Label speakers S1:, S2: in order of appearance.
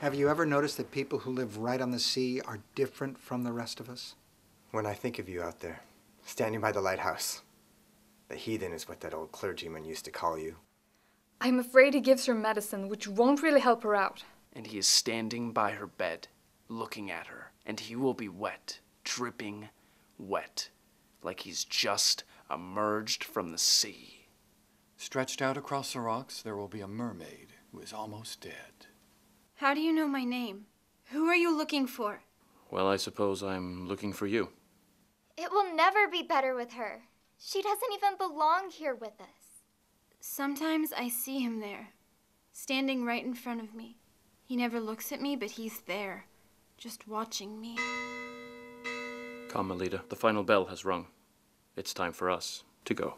S1: Have you ever noticed that people who live right on the sea are different from the rest of us?
S2: When I think of you out there, standing by the lighthouse, the heathen is what that old clergyman used to call you.
S3: I'm afraid he gives her medicine, which won't really help her out.
S4: And he is standing by her bed, looking at her, and he will be wet, dripping wet, like he's just emerged from the sea.
S5: Stretched out across the rocks, there will be a mermaid who is almost dead.
S6: How do you know my name? Who are you looking for?
S4: Well, I suppose I'm looking for you.
S7: It will never be better with her. She doesn't even belong here with us.
S6: Sometimes I see him there, standing right in front of me. He never looks at me, but he's there, just watching me.
S4: Come, Ellida. The final bell has rung. It's time for us to go.